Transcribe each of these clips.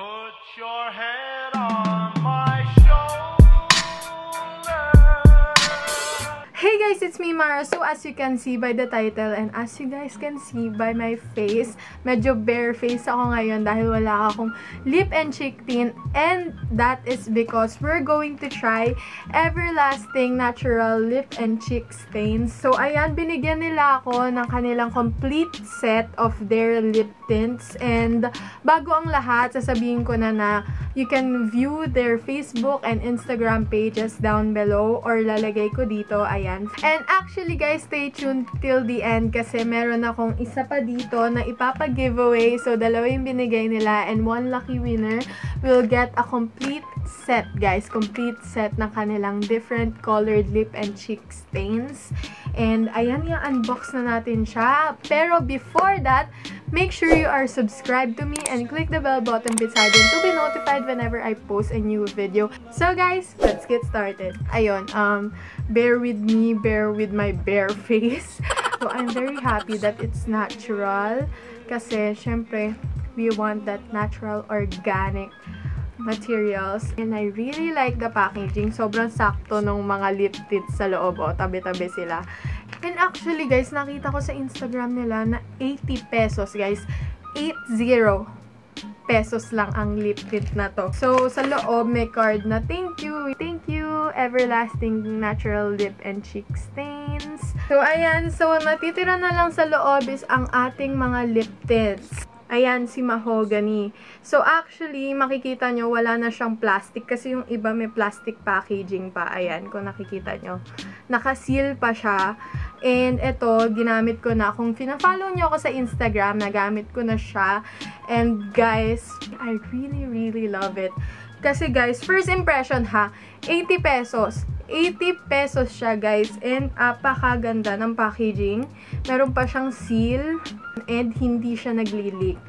Put your head guys, it's me Mara. So as you can see by the title and as you guys can see by my face, medyo bare face ako ngayon dahil wala akong lip and cheek tint and that is because we're going to try Everlasting Natural Lip and Cheek Stains. So ayan, binigyan nila ako ng kanilang complete set of their lip tints and bago ang lahat, sasabihin ko na na you can view their Facebook and Instagram pages down below or lalagay ko dito, ayan. Actually guys, stay tuned till the end kasi meron akong isa pa dito na ipapa-giveaway. So, dalawa yung binigay nila and one lucky winner will get a complete set, guys. Complete set ng kanilang different colored lip and cheek stains. And ayan yung unbox na natin siya. Pero before that, make sure you are subscribed to me and click the bell button beside it to be notified whenever I post a new video. So guys, let's get started. Ayun, um, bear with me, bear with my bare face. so I'm very happy that it's natural. Kasi, syempre, we want that natural, organic materials. And I really like the packaging. Sobrang sakto ng mga lip tints sa loob. O, tabi-tabi sila. And actually, guys, nakita ko sa Instagram nila na 80 pesos, guys. 80 pesos lang ang lip tint na to. So, sa loob, may card na thank you, thank you, everlasting natural lip and cheek stains. So, ayan. So, natitira na lang sa loob is ang ating mga lip tints. Ayan, si Mahogany. So, actually, makikita nyo, wala na siyang plastic. Kasi yung iba may plastic packaging pa. Ayan, kung nakikita nyo. Nakaseal pa siya. And ito, ginamit ko na. Kung fina-follow nyo ako sa Instagram, nagamit ko na siya. And guys, I really, really love it. Kasi guys, first impression ha, 80 pesos. 80 pesos siya guys. And apakaganda ng packaging. Meron pa siyang seal. And hindi siya nagli-leak.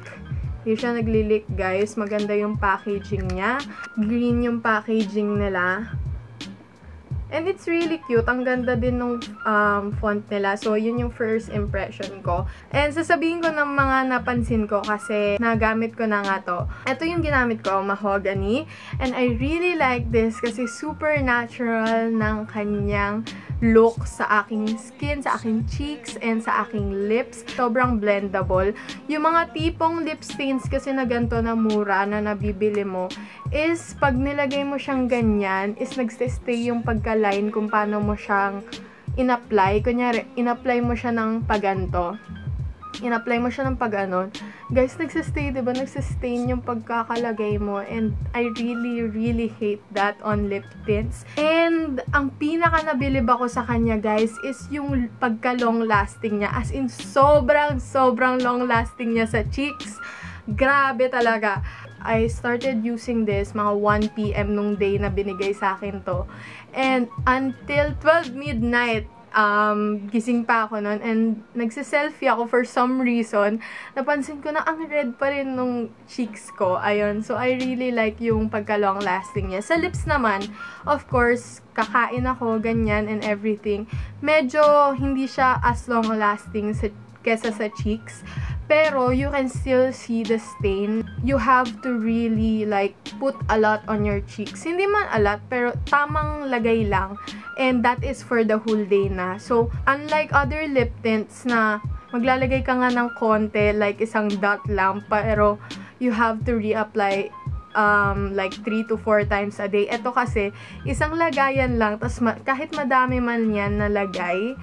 Hindi siya nagli-leak guys. Maganda yung packaging niya. Green yung packaging nila. And it's really cute. Ang ganda din ng um, font nila. So, yun yung first impression ko. And sasabihin ko ng mga napansin ko kasi nagamit ko na nga to. Ito yung ginamit ko, mahogany. And I really like this kasi super natural ng kanyang look sa aking skin, sa aking cheeks, and sa aking lips. Sobrang blendable. Yung mga tipong lip stains kasi na ganito na mura na nabibili mo is pag nilagay mo siyang ganyan, is nagsistay yung pagka-line kung paano mo siyang in-apply. Kunyari, in-apply mo siya ng paganto. In-apply mo siya ng pag-ano. Guys, nagsistay, di ba? Nagsistain yung pagkakalagay mo. And I really, really hate that on lip tints. And ang pinaka nabilib ako sa kanya, guys, is yung pagka-long lasting niya. As in, sobrang, sobrang long lasting niya sa cheeks. Grabe talaga. I started using this mga 1pm nung day na binigay sa akin to. And until 12 midnight, um, gising pa ako nun and nagsiselfie ako for some reason. Napansin ko na ang red pa rin nung cheeks ko. Ayun. So, I really like yung pagka-long lasting niya. Sa lips naman, of course, kakain ako, ganyan and everything. Medyo hindi siya as long lasting sa, kesa sa cheeks. Pero, you can still see the stain. You have to really, like, put a lot on your cheeks. Hindi man a lot, pero tamang lagay lang. And that is for the whole day na. So, unlike other lip tints na maglalagay ka nga ng konti, like isang dot lang, pero you have to reapply um, like 3 to 4 times a day. Ito kasi, isang lagayan lang, tas ma- kahit madami man yan na lagay,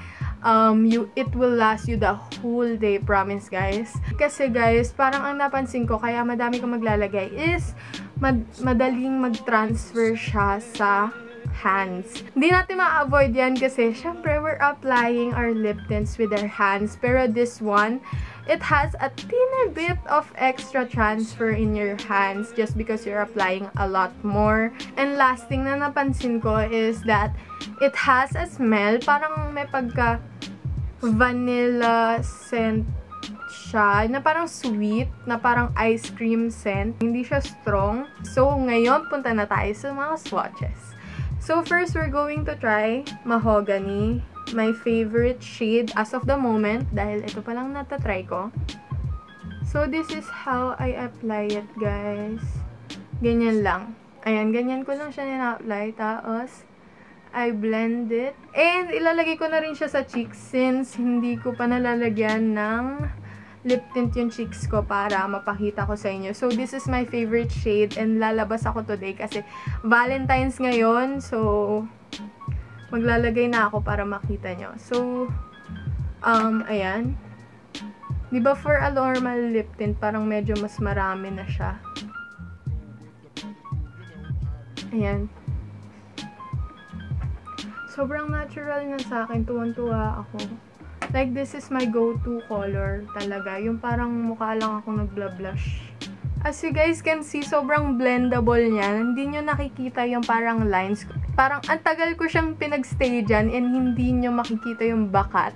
um, you, it will last you the whole day, promise guys. Kasi guys, parang ang napansin ko, kaya madami kong maglalagay is, mad madaling mag-transfer siya sa hands. Hindi natin ma-avoid yan kasi, syempre, we're applying our lip tints with our hands. Pero this one, it has a thinner bit of extra transfer in your hands just because you're applying a lot more. And last thing na napansin ko is that it has a smell, parang may pagka vanilla scent siya, na parang sweet, na parang ice cream scent. Hindi siya strong. So, ngayon, punta na tayo sa mga swatches. So, first, we're going to try Mahogany. My favorite shade as of the moment, dahil ito pa lang natatry ko. So, this is how I apply it, guys. Ganyan lang. Ayan, ganyan ko lang siya nina-apply. Tapos, I blend it. And, ilalagay ko na rin siya sa cheeks since hindi ko pa nalalagyan ng lip tint yung cheeks ko para mapakita ko sa inyo. So, this is my favorite shade and lalabas ako today kasi Valentine's ngayon. So, maglalagay na ako para makita nyo. So, um, ayan. Di ba for a normal lip tint, parang medyo mas marami na siya. Ayan. Sobrang natural na sa akin. Tuwan-tuwa ako. Like, this is my go-to color talaga. Yung parang mukha lang ako nagla-blush. As you guys can see, sobrang blendable niya. Hindi nyo nakikita yung parang lines. Parang ang tagal ko siyang pinagstay dyan and hindi nyo makikita yung bakat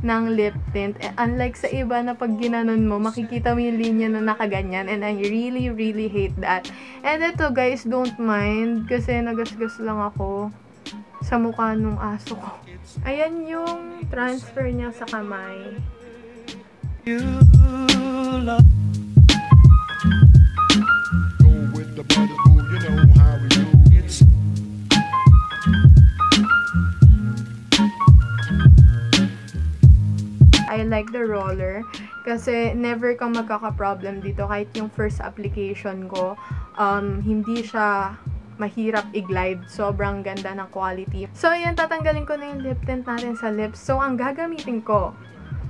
ng lip tint. Eh, Unlike sa iba na pag ginanon mo, makikita mo yung linya na nakaganyan. And I really, really hate that. And ito guys, don't mind. Kasi nagasgas lang ako sa mukha nung aso ko. Ayan yung transfer niya sa kamay. You love. The brothers, boo, you know how we do. It's I like the roller kasi never kang magkaka-problem dito kahit yung first application ko um, hindi siya mahirap i-glide. Sobrang ganda ng quality. So, ayan, tatanggalin ko na yung lip tint natin sa lips. So, ang gagamitin ko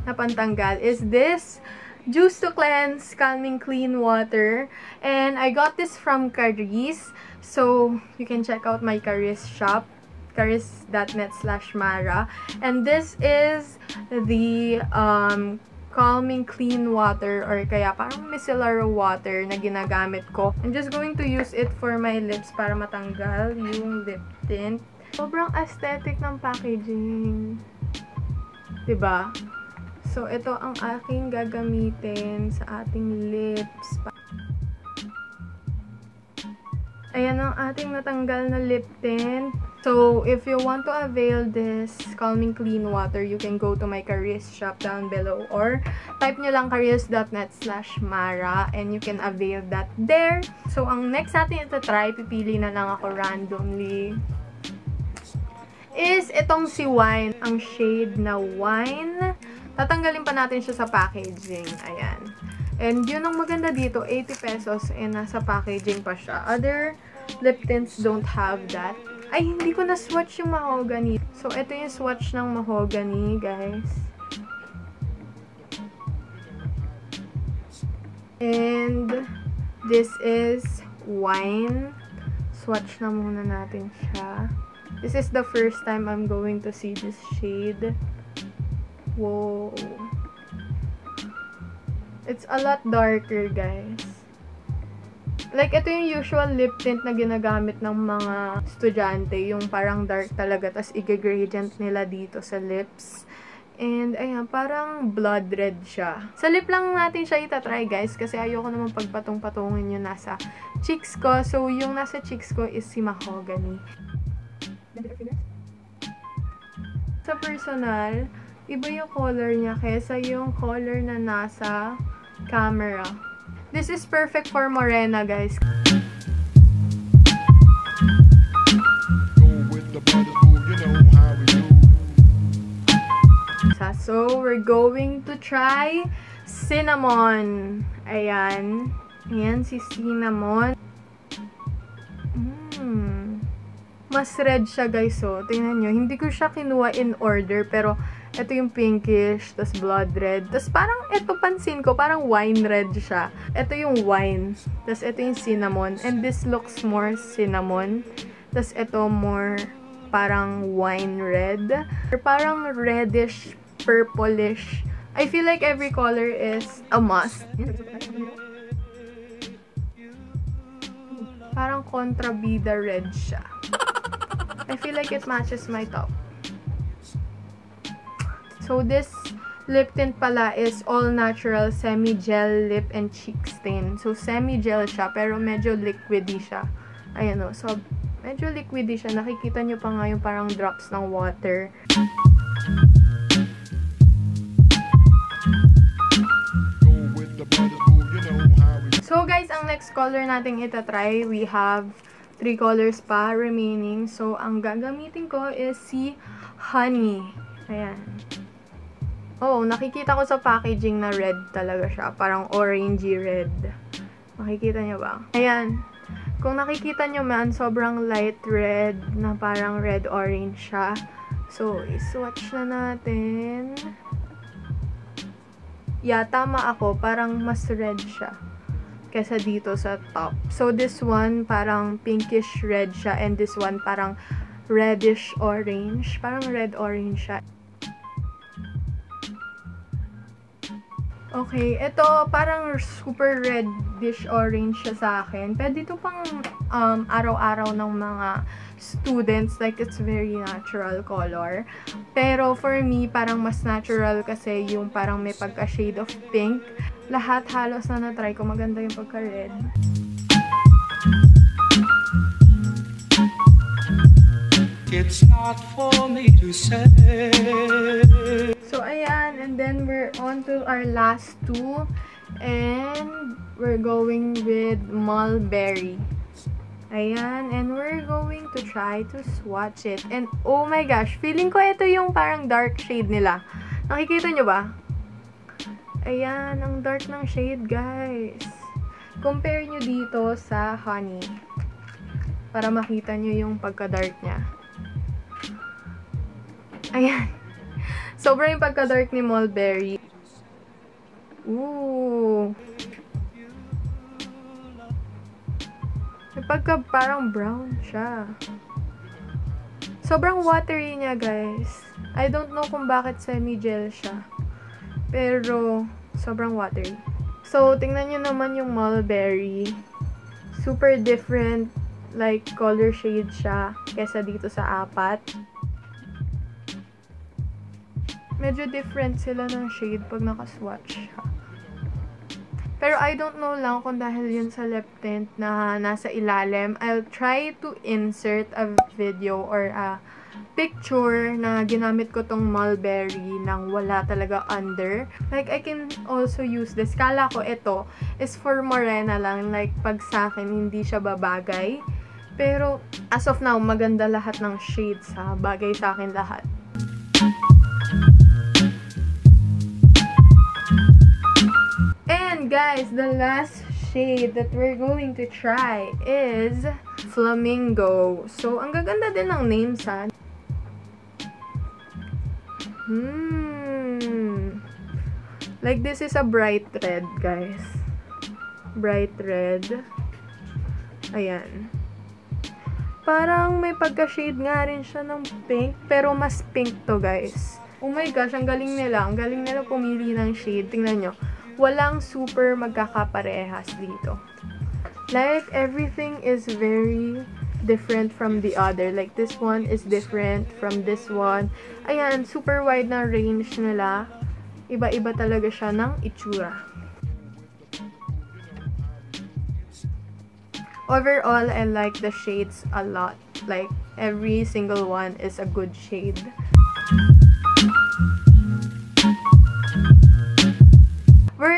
na pantanggal is this Juice to Cleanse Calming Clean Water. And I got this from Caris. So, you can check out my Caris shop caris.net slash mara. And this is the um, calming clean water or kaya parang micellar water na ginagamit ko. I'm just going to use it for my lips para matanggal yung lip tint. Sobrang aesthetic ng packaging. ba? So, ito ang aking gagamitin sa ating lips. Ayan ang ating natanggal na lip tint. So, if you want to avail this calming clean water, you can go to my Caris shop down below or type nyo lang caris.net slash mara and you can avail that there. So, ang next natin ito try, pipili na lang ako randomly is itong si Wine. Ang shade na Wine. Tatanggalin pa natin siya sa packaging. Ayan. And yun ang maganda dito, 80 pesos and nasa packaging pa siya. Other lip tints don't have that. Ay, hindi ko na-swatch yung mahogany. So, ito yung swatch ng mahogany, guys. And, this is wine. Swatch na muna natin siya. This is the first time I'm going to see this shade. Whoa. It's a lot darker, guys. Like, ito yung usual lip tint na ginagamit ng mga estudyante. Yung parang dark talaga. Tapos, i-gradient nila dito sa lips. And, ayan, parang blood red siya. Sa lip lang natin siya itatry, guys. Kasi ayoko naman pagpatong-patungin yung nasa cheeks ko. So, yung nasa cheeks ko is si Mahogany. Sa personal, iba yung color niya kesa yung color na nasa camera. This is perfect for morena, guys. So, we're going to try cinnamon. Ayan. Ayan si cinnamon. Mm. Mas red siya, guys. So, tingnan nyo. Hindi ko siya kinuha in order, pero ito yung pinkish, tas blood red. Tas parang ito pansin ko, parang wine red siya. Ito yung wine. Tas ito yung cinnamon. And this looks more cinnamon. Tas ito more parang wine red. Or parang reddish, purplish. I feel like every color is a must. Parang contrabida red siya. I feel like it matches my top. So, this lip tint pala is all natural semi-gel lip and cheek stain. So, semi-gel siya, pero medyo liquidy siya. Ayan o. So, medyo liquidy siya. Nakikita nyo pa nga yung parang drops ng water. So, guys, ang next color natin itatry, we have three colors pa remaining. So, ang gagamitin ko is si Honey. Ayan. Oh, nakikita ko sa packaging na red talaga siya. Parang orangey red. Makikita niyo ba? Ayan. Kung nakikita nyo man, sobrang light red na parang red-orange siya. So, iswatch na natin. Yeah, tama ako. Parang mas red siya kesa dito sa top. So, this one parang pinkish red siya and this one parang reddish orange. Parang red-orange siya. Okay, ito parang super reddish orange siya sa akin. Pwede ito pang um, araw-araw ng mga students. Like, it's very natural color. Pero for me, parang mas natural kasi yung parang may pagka-shade of pink. Lahat halos na na-try ko. Maganda yung pagka-red. It's not for me to say. So, ayan. And then, we're on to our last two. And, we're going with mulberry. Ayan. And, we're going to try to swatch it. And, oh my gosh. Feeling ko ito yung parang dark shade nila. Nakikita nyo ba? Ayan. Ang dark ng shade, guys. Compare nyo dito sa honey. Para makita nyo yung pagka-dark niya. Ayan. Sobrang yung pagka-dark ni Mulberry. Ooh. Pagka parang brown siya. Sobrang watery niya, guys. I don't know kung bakit semi-gel siya. Pero, sobrang watery. So, tingnan nyo naman yung mulberry. Super different, like, color shade siya kesa dito sa apat medyo different sila ng shade pag nakaswatch siya. Pero I don't know lang kung dahil yun sa lip tint na nasa ilalim. I'll try to insert a video or a picture na ginamit ko tong mulberry nang wala talaga under. Like, I can also use this. Kala ko ito is for morena lang. Like, pag sa akin, hindi siya babagay. Pero, as of now, maganda lahat ng shades ha. Bagay sa akin lahat. And guys, the last shade that we're going to try is Flamingo. So, ang gaganda din ng names ha. Hmm. Like, this is a bright red, guys. Bright red. Ayan. Parang may pagka-shade nga rin siya ng pink, pero mas pink to, guys. Oh my gosh, ang galing nila. Ang galing nila pumili ng shade. Tingnan nyo. Walang super magkakaparehas dito. Like, everything is very different from the other. Like, this one is different from this one. Ayan, super wide na range nila. Iba-iba talaga siya ng itsura. Overall, I like the shades a lot. Like, every single one is a good shade.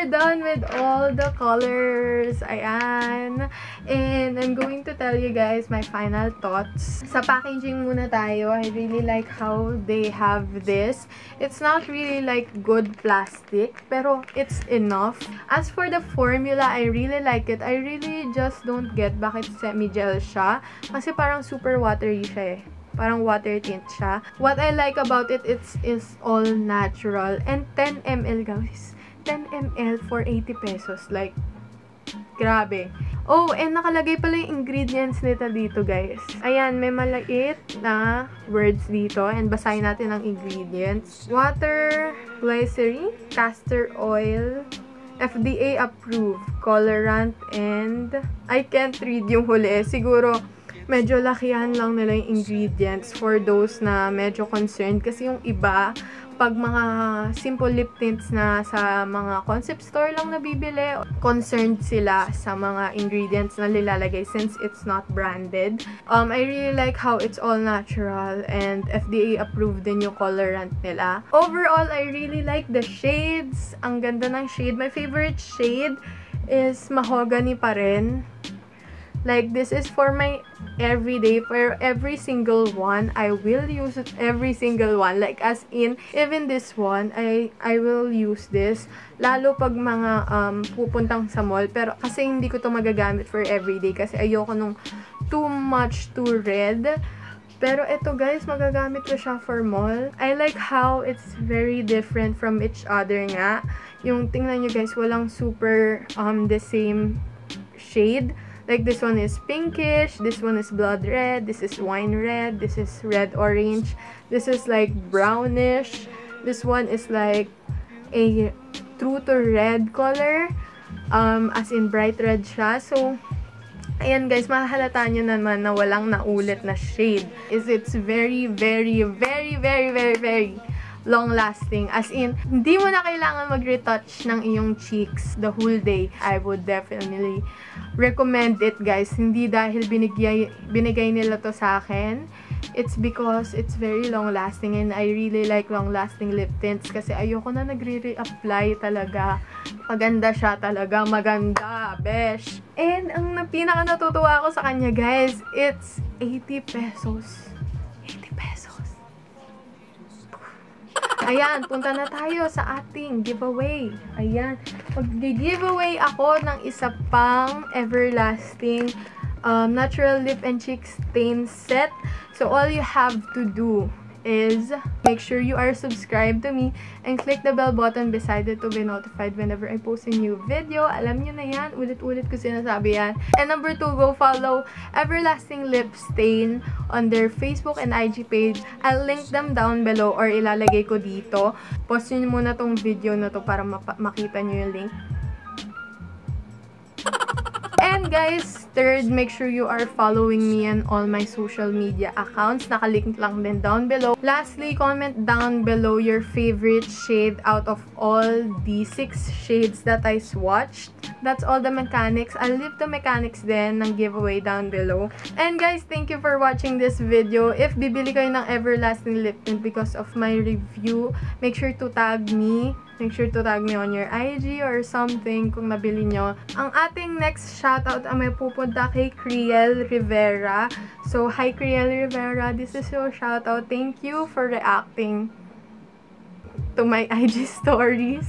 Done with all the colors. Ayan. And I'm going to tell you guys my final thoughts. Sa packaging muna tayo. I really like how they have this. It's not really like good plastic, pero it's enough. As for the formula, I really like it. I really just don't get bakit semi-gel siya. Kasi parang super watery siya eh parang water tint siya. What I like about it, it's is all natural. And 10 ml, guys. 10 ml for 80 pesos. Like, grabe. Oh, and nakalagay pala yung ingredients nito dito, guys. Ayan, may maliit na words dito. And basahin natin ang ingredients. Water, glycerin, castor oil, FDA approved, colorant, and I can't read yung huli. Siguro, medyo lakihan lang nila yung ingredients for those na medyo concerned. Kasi yung iba, pag mga simple lip tints na sa mga concept store lang nabibili, concerned sila sa mga ingredients na nilalagay since it's not branded. Um, I really like how it's all natural and FDA approved din yung colorant nila. Overall, I really like the shades. Ang ganda ng shade. My favorite shade is mahogany pa rin. Like, this is for my everyday, for every single one, I will use it, every single one. Like, as in, even this one, I, I will use this. Lalo pag mga um, pupuntang sa mall. Pero kasi hindi ko to magagamit for everyday. Kasi ayoko nung too much too red. Pero ito guys, magagamit ko siya for mall. I like how it's very different from each other nga. Yung tingnan nyo guys, walang super um, the same shade. Like this one is pinkish, this one is blood red, this is wine red, this is red orange, this is like brownish, this one is like a true to red color, um, as in bright red siya. So, ayan guys, mahahalata nyo naman na walang naulit na shade. Is it's very, very, very, very, very, very long lasting. As in, hindi mo na kailangan mag-retouch ng iyong cheeks the whole day. I would definitely recommend it guys. Hindi dahil binigay, binigay nila to sa akin. It's because it's very long lasting and I really like long lasting lip tints kasi ayoko na nagre-reapply talaga. Maganda siya talaga. Maganda. Besh. And ang na- pinaka natutuwa ko sa kanya guys, it's 80 pesos. Ayan, punta na tayo sa ating giveaway. Ayan, mag-giveaway ako ng isa pang everlasting um, natural lip and cheek stain set. So, all you have to do is make sure you are subscribed to me and click the bell button beside it to be notified whenever I post a new video. Alam nyo na yan. Ulit-ulit ko sinasabi yan. And number two, go follow Everlasting Lip Stain on their Facebook and IG page. I'll link them down below or ilalagay ko dito. Post nyo muna tong video na to para makita nyo yung link. Guys, third, make sure you are following me on all my social media accounts. Nakalink lang din down below. Lastly, comment down below your favorite shade out of all the six shades that I swatched. That's all the mechanics. I'll leave the mechanics then ng giveaway down below. And guys, thank you for watching this video. If bibili kayo ng Everlasting Lip Tint because of my review, make sure to tag me Make sure to tag me on your IG or something kung nabili nyo. Ang ating next shoutout ay may pupunta kay Criel Rivera. So, hi Criel Rivera. This is your shoutout. Thank you for reacting to my IG stories.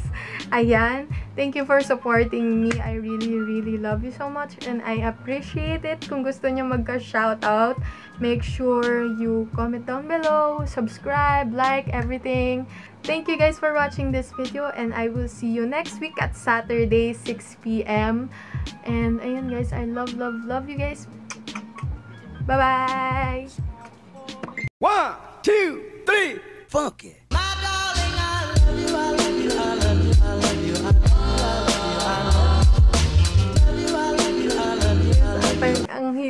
Ayan. Thank you for supporting me. I really, really love you so much and I appreciate it. Kung gusto nyo magka-shoutout, make sure you comment down below, subscribe, like, everything. Thank you guys for watching this video and I will see you next week at Saturday, 6pm. And ayan guys, I love, love, love you guys. Bye-bye! One, two, three, funky.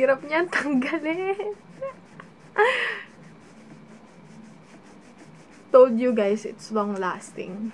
Hirap niyan tanggalin. Told you guys, it's long lasting.